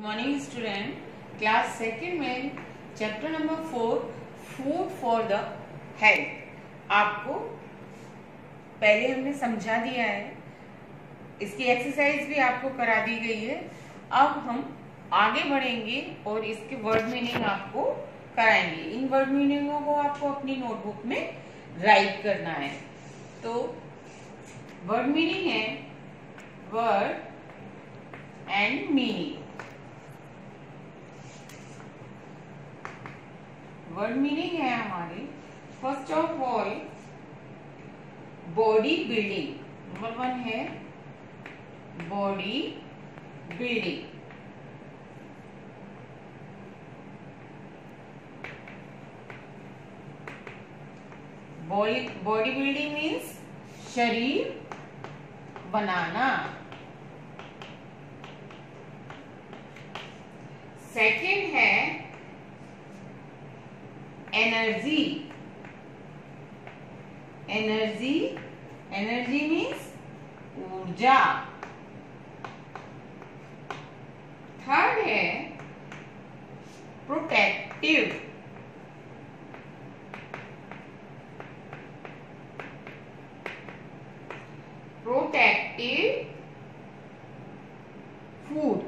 Morning student class second में chapter number four food for the health आपको पहले हमने समझा दिया है। इसकी एक्सरसाइज भी आपको करा दी गई है। अब हम आगे बढ़ेंगे और इसके वर्ड मीनिंग आपको कराएँगे। इन वर्ड मीनिंगों को आपको अपनी नोटबुक में राइट करना है। तो वर्ड मीनिंग है word and meaning word meaning है हमारी। First of all body building number one है body building body building means शरीर बनाना। सेकेंड है एनर्जी एनर्जी एनर्जी मीन्स ऊर्जा. थर्ड है protective protective food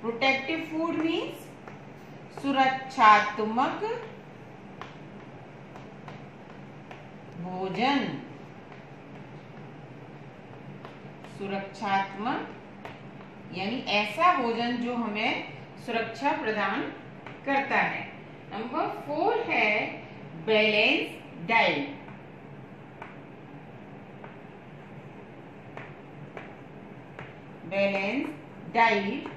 protective food means सुरक्षात्मक भोजन सुरक्षात्मक, यानी ऐसा भोजन जो हमें सुरक्षा प्रदान करता है। नंबर फोर है balance diet balance diet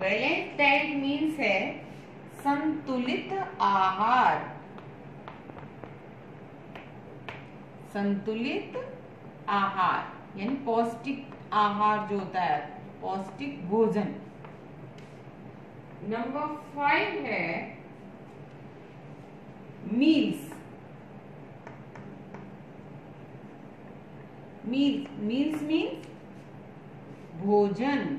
balance diet means है संतुलित आहार। संतुलित आहार, यानी पौष्टिक आहार जो होता है, पौष्टिक भोजन। नंबर फाइव है मील्स मील्स मील्स मीन्स भोजन।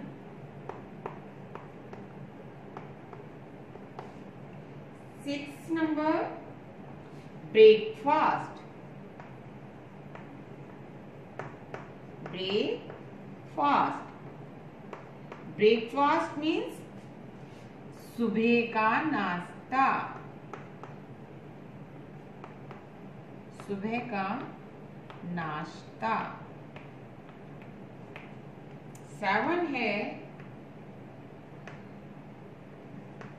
Six number breakfast breakfast breakfast means सुबह का नाश्ता। सुबह का नाश्ता। सेवन है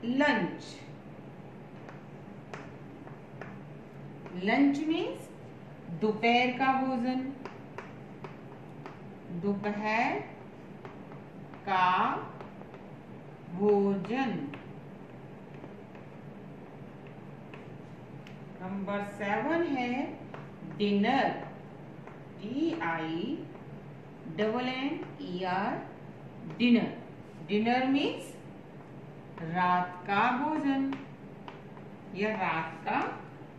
लंच लंच मीन्स दोपहर का भोजन। दोपहर का भोजन। नंबर सेवन है dinner. D I double N E R dinner. Dinner means रात का भोजन या रात का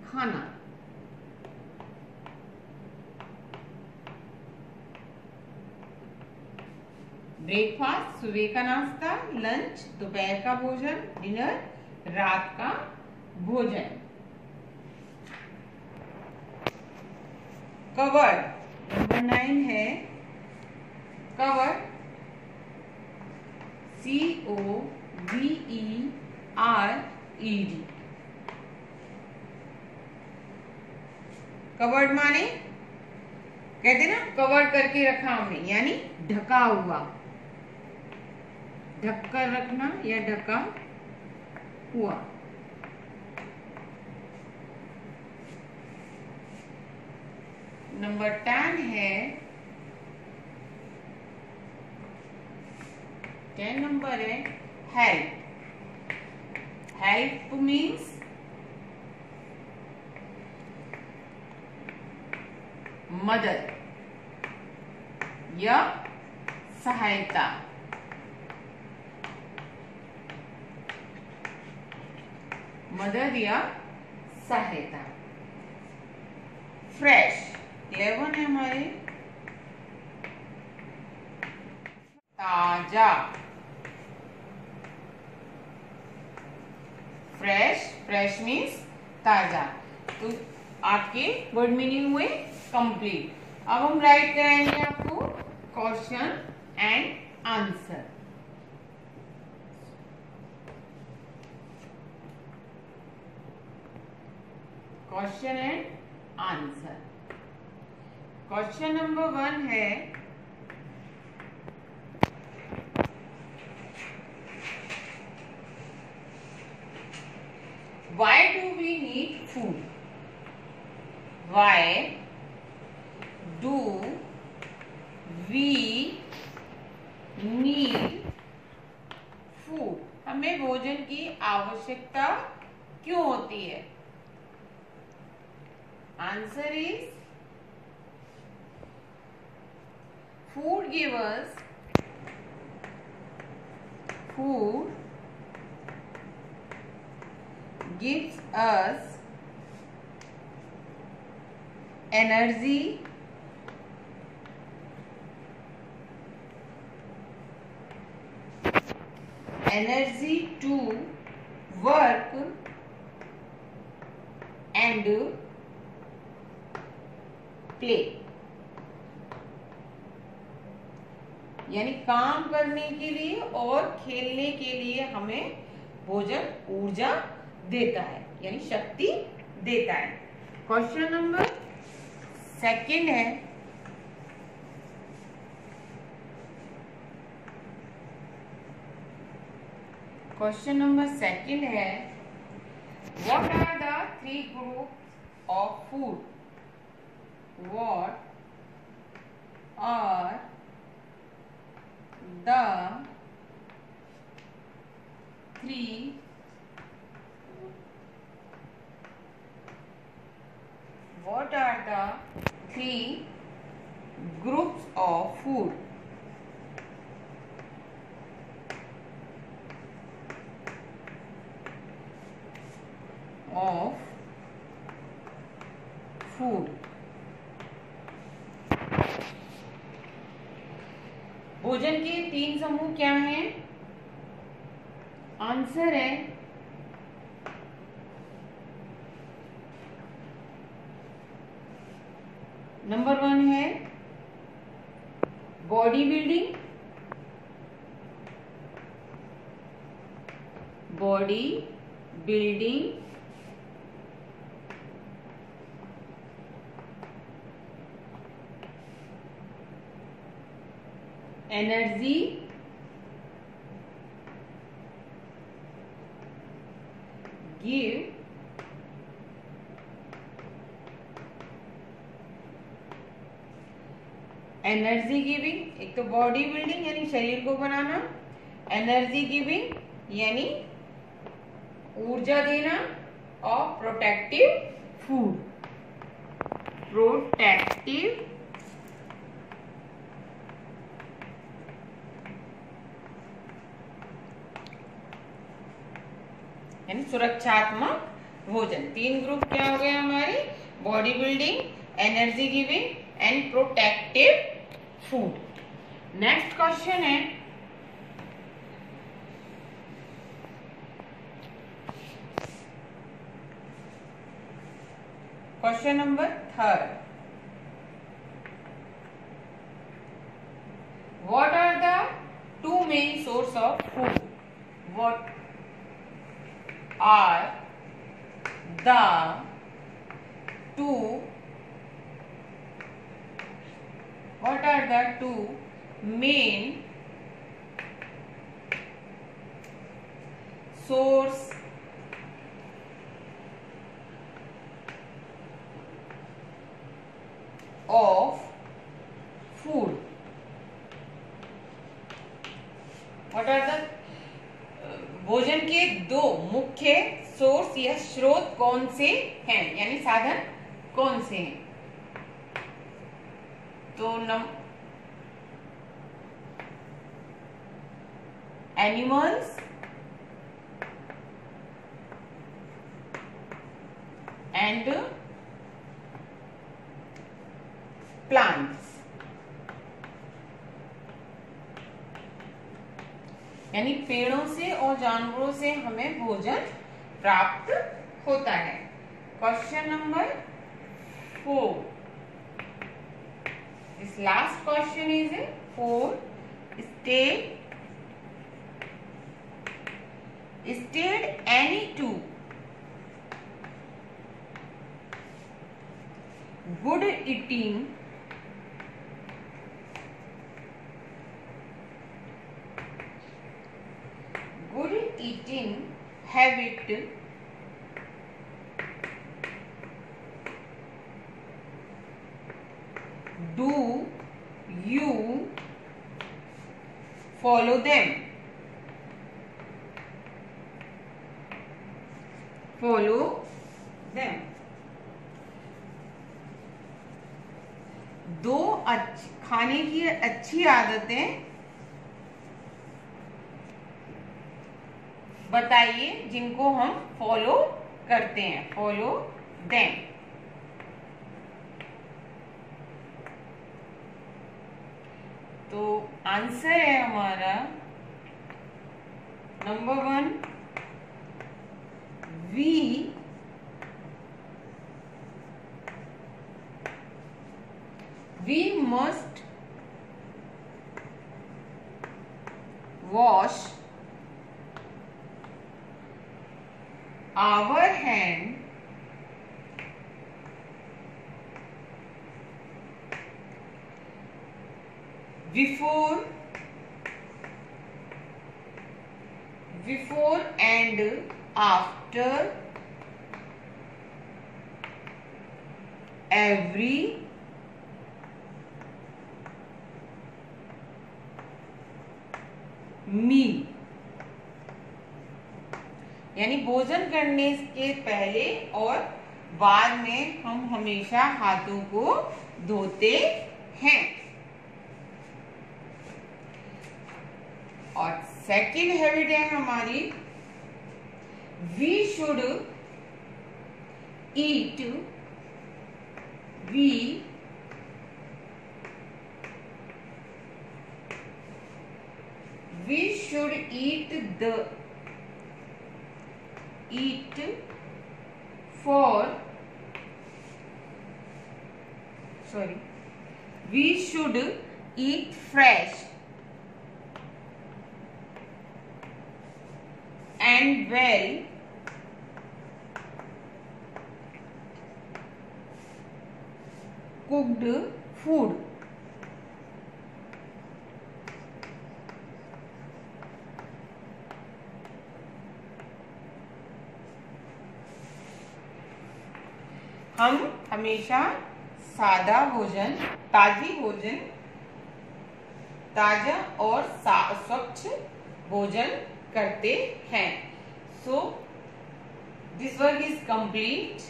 खाना। ब्रेकफास्ट सुबह का नाश्ता लंच दोपहर का भोजन डिनर रात का भोजन। कवर नंबर नाइन है। Cover C O V E R E D covered माने? कहते ना कवर करके रखा हमने, यानी ढका हुआ। ढक कर रखना या ढका हुआ। नंबर टेन है। टेन नंबर है हेल्प। हेल्प मीन्स मदद या सहायता। मदद या सहायता फ्रेश इलेवन है हमारे। ताज़ा। फ्रेश फ्रेश मीन्स ताज़ा। तो आपके वर्ड मीनिंग हुए कंप्लीट अब हम राइट कराएँगे आपको question and answer question and answer question number one है, why do we need food? Why do we need food? हमें भोजन की आवश्यकता क्यों होती है? Answer is food givers food gives us energy energy to work and play यानी काम करने के लिए और खेलने के लिए हमें भोजन ऊर्जा देता है, यानी शक्ति देता है। क्वेश्चन नंबर सेकंड है। क्वेश्चन नंबर सेकंड है। What are the three group of food what are the three what are the three groups of food? Of food. भोजन के तीन समूह क्या हैं? आंसर है नंबर वन है body building. Body building energy give energy giving एक तो बॉडी बिल्डिंग यानी शरीर को बनाना. एनर्जी गिविंग यानी ऊर्जा देना. और प्रोटेक्टिव फ़ूड प्रोटेक्टिव यानी सुरक्षात्मक भोजन। तीन ग्रुप क्या हो गए हमारे? Body building energy giving and protective food next question है। Question number third what are the two main source of food? What are the two what are the two main source of मुख्य source या स्रोत कौन से हैं? यानी साधन कौन से हैं? तो नम एनिमल्स एंड प्लांट्स यानी पेड़ों से और जानवरों से हमें भोजन प्राप्त होता है। क्वेश्चन नंबर फोर इस last question is a four state state any two would eating follow them. Follow them. दो खाने की अच्छी आदतें बताइए जिनको हम फॉलो करते हैं। फॉलो देम तो आंसर है हमारा number one we we must wash our hand before before and after every meal यानी भोजन करने के पहले और बाद में हम हमेशा हाथों को धोते हैं। और सेकंड हैबिट है हमारी we should eat we we should eat the eat for sorry we should eat fresh well cooked food. हम हमेशा सादा भोजन, ताजी भोजन, ताज़ा और स्वच्छ भोजन करते हैं so this work is complete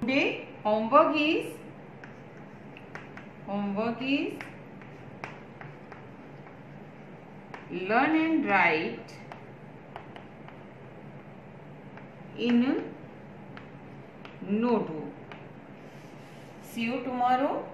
today homework is homework is learn and write in notebook see you tomorrow